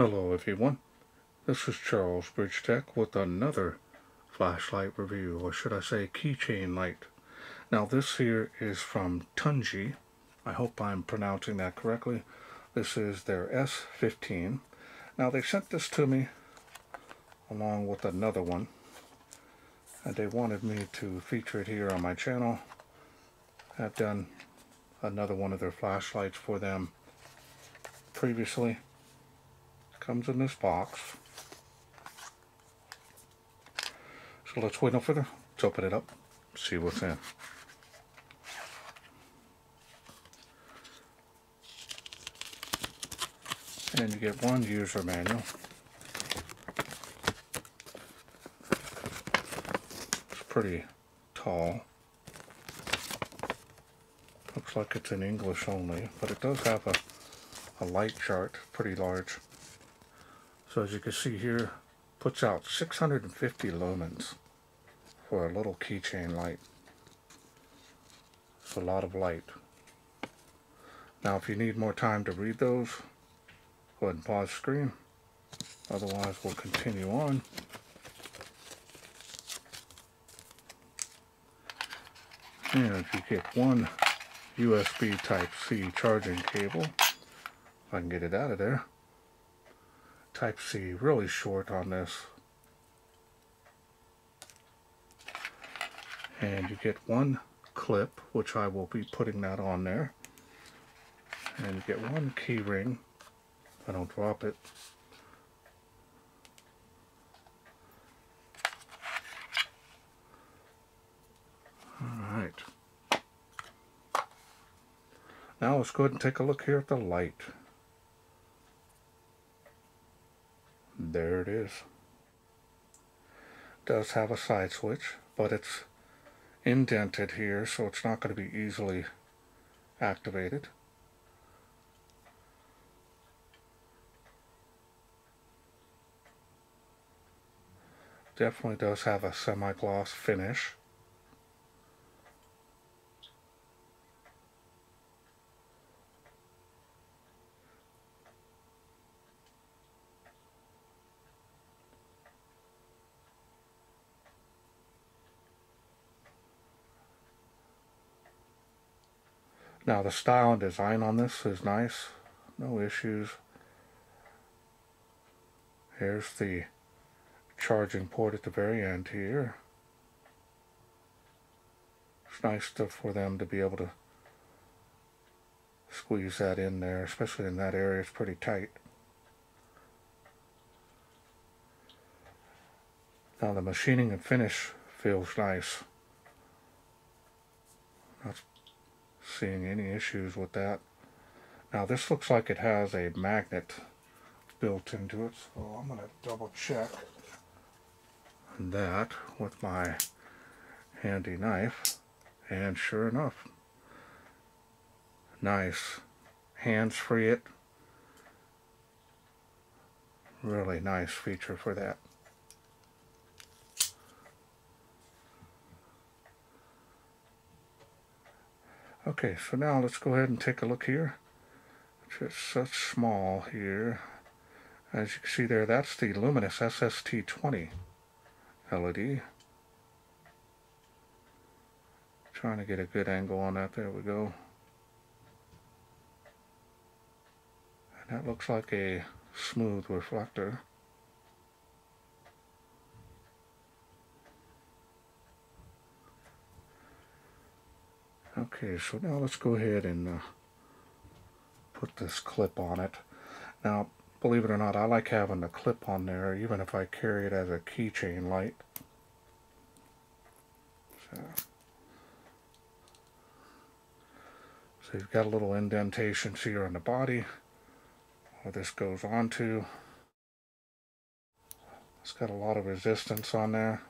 Hello everyone, this is Charles BridgTec with another flashlight review, or should I say keychain light. Now this here is from Tunji, I hope I'm pronouncing that correctly. This is their S15. Now they sent this to me along with another one, and they wanted me to feature it here on my channel. I've done another one of their flashlights for them previously comes in this box. So let's wait no further. Let's open it up, see what's in. And you get one user manual. It's pretty tall. Looks like it's in English only, but it does have a, a light chart, pretty large. So as you can see here, puts out 650 lumens for a little keychain light. It's a lot of light. Now if you need more time to read those, go ahead and pause screen. Otherwise we'll continue on. And if you get one USB Type-C charging cable. If I can get it out of there. Type-C, really short on this. And you get one clip, which I will be putting that on there. And you get one key ring, I don't drop it. Alright. Now let's go ahead and take a look here at the light. There it is. Does have a side switch, but it's indented here, so it's not going to be easily activated. Definitely does have a semi-gloss finish. Now the style and design on this is nice. No issues. Here's the charging port at the very end here. It's nice to, for them to be able to squeeze that in there, especially in that area. It's pretty tight. Now the machining and finish feels nice. That's seeing any issues with that. Now this looks like it has a magnet built into it, so I'm going to double check that with my handy knife. And sure enough, nice. Hands free it. Really nice feature for that. Okay, so now let's go ahead and take a look here. Just such small here. As you can see there, that's the Luminus SST20 LED. Trying to get a good angle on that. There we go. And that looks like a smooth reflector. Okay, so now let's go ahead and uh, put this clip on it. Now, believe it or not, I like having the clip on there, even if I carry it as a keychain light. So, so you've got a little indentation here on the body where this goes onto. It's got a lot of resistance on there.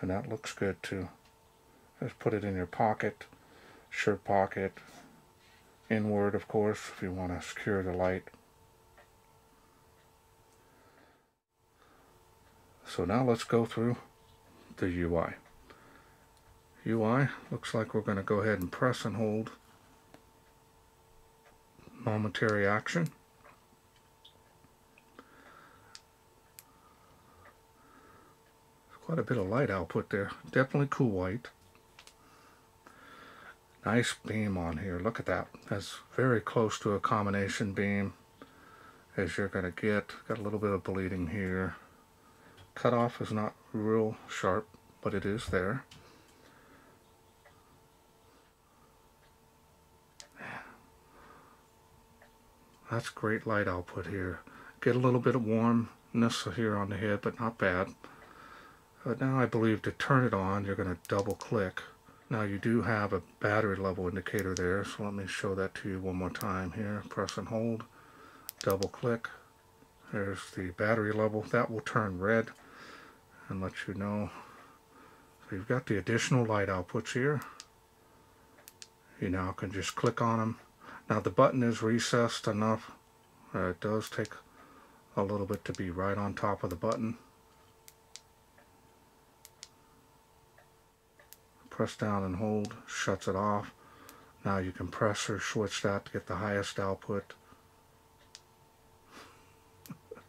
and that looks good too. Just put it in your pocket, shirt pocket, inward of course if you want to secure the light. So now let's go through the UI. UI looks like we're going to go ahead and press and hold momentary action. Quite a bit of light output there. Definitely cool white. Nice beam on here. Look at that. That's very close to a combination beam as you're going to get. Got a little bit of bleeding here. Cutoff is not real sharp, but it is there. That's great light output here. Get a little bit of warmness here on the head, but not bad. But now I believe to turn it on, you're going to double click. Now you do have a battery level indicator there, so let me show that to you one more time here. Press and hold, double click. There's the battery level. That will turn red and let you know. So you've got the additional light outputs here. You now can just click on them now the button is recessed enough. Uh, it does take a little bit to be right on top of the button. Press down and hold, shuts it off. Now you can press or switch that to get the highest output.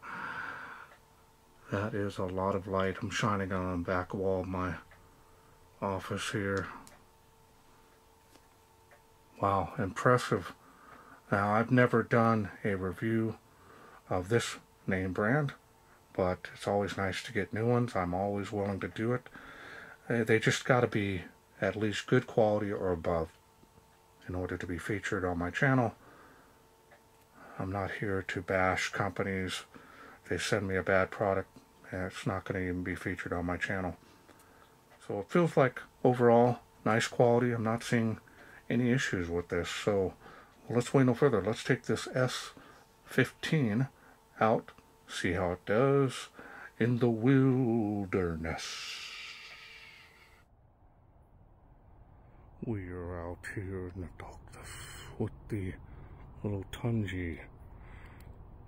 that is a lot of light. I'm shining on the back wall of my office here. Wow, impressive now I've never done a review of this name brand, but it's always nice to get new ones. I'm always willing to do it. Uh, they just got to be at least good quality or above in order to be featured on my channel. I'm not here to bash companies. they send me a bad product, and it's not going to even be featured on my channel. So it feels like overall nice quality. I'm not seeing any issues with this. So let's wait no further. Let's take this S15 out, see how it does in the wilderness. We are out here in the darkness with the little Tunji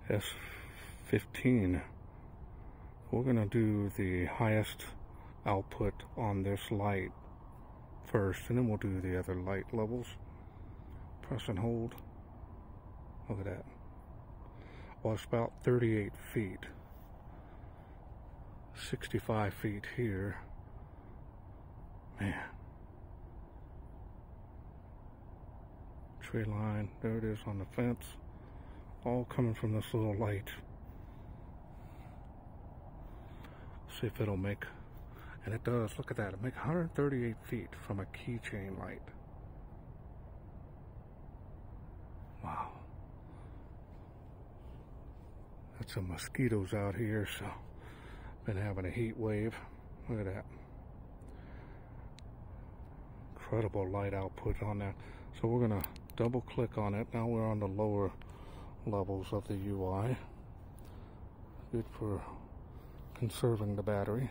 S15. We're to do the highest output on this light first, and then we'll do the other light levels. Press and hold. Look at that. Well, it's about 38 feet. 65 feet here. Man. Tree line, there it is on the fence. All coming from this little light. See if it'll make, and it does, look at that, it make 138 feet from a keychain light. Wow. Got some mosquitoes out here, so been having a heat wave. Look at that. Incredible light output on that. So we're gonna double click on it. Now we're on the lower levels of the UI. Good for conserving the battery.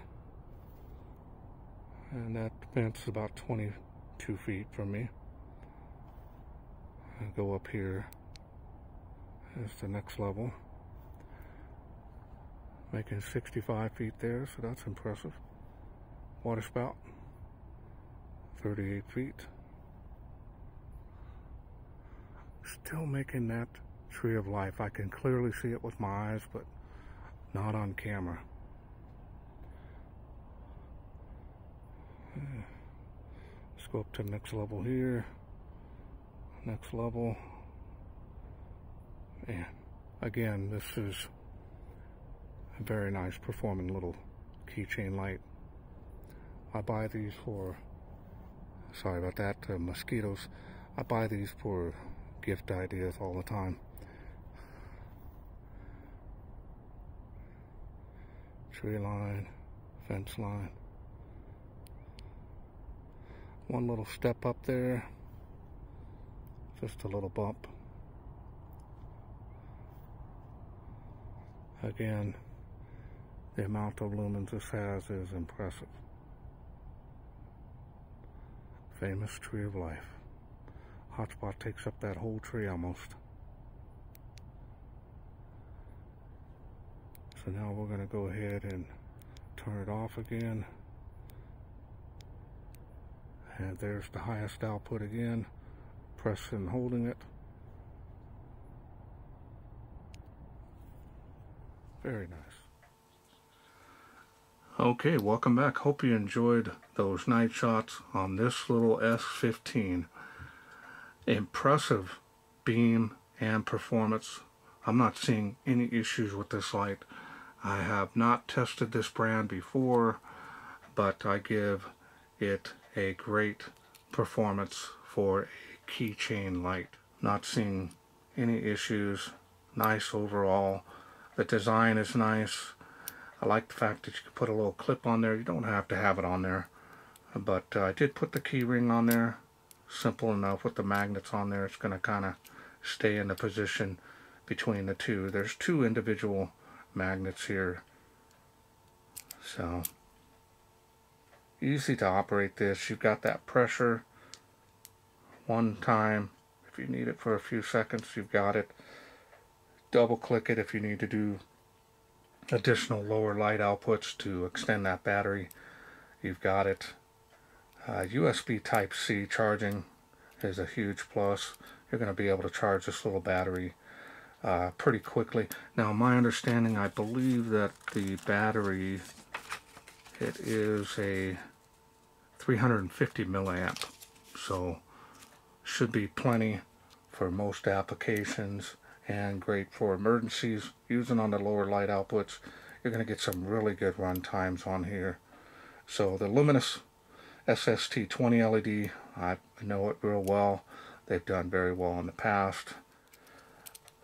And that vent's about 22 feet from me and go up here as the next level making 65 feet there so that's impressive water spout 38 feet still making that tree of life I can clearly see it with my eyes but not on camera. Let's go up to next level here. Next level. And again this is a very nice performing little keychain light. I buy these for sorry about that uh, mosquitoes. I buy these for gift ideas all the time tree line fence line one little step up there just a little bump. Again, the amount of lumens this has is impressive. Famous tree of life hotspot takes up that whole tree almost. So now we're going to go ahead and turn it off again. And there's the highest output again. Press and holding it. Very nice. Okay, welcome back. Hope you enjoyed those night shots on this little S15. Impressive beam and performance. I'm not seeing any issues with this light. I have not tested this brand before, but I give it a great performance for a keychain light. Not seeing any issues. Nice overall. The design is nice. I like the fact that you can put a little clip on there. You don't have to have it on there. But uh, I did put the key ring on there. Simple enough with the magnets on there. It's going to kind of stay in the position between the two. There's two individual magnets here. So, easy to operate this. You've got that pressure one time. If you need it for a few seconds, you've got it. Double click it if you need to do additional lower light outputs to extend that battery. You've got it. Uh, USB Type-C charging is a huge plus. You're going to be able to charge this little battery uh, pretty quickly. Now, my understanding, I believe that the battery, it is a 350 milliamp, so should be plenty for most applications and great for emergencies. Using on the lower light outputs, you're going to get some really good run times on here. So the Luminus SST20 LED, I know it real well. They've done very well in the past.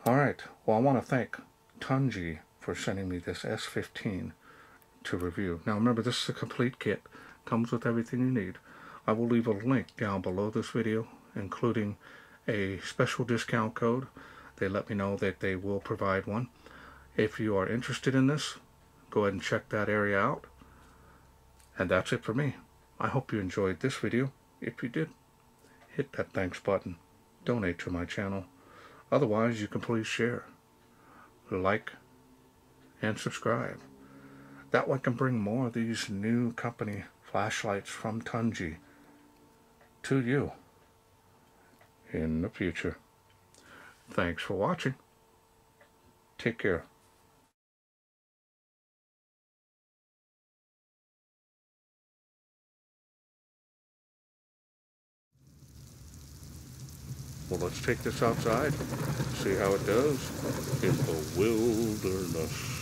Alright, well I want to thank Tunji for sending me this S15 to review. Now remember, this is a complete kit. Comes with everything you need. I will leave a link down below this video, including a special discount code. They let me know that they will provide one. If you are interested in this, go ahead and check that area out. And that's it for me. I hope you enjoyed this video. If you did, hit that thanks button. Donate to my channel. Otherwise, you can please share, like, and subscribe. That way I can bring more of these new company flashlights from Tunji to you in the future. Thanks for watching. Take care. Well, let's take this outside, see how it does in the wilderness.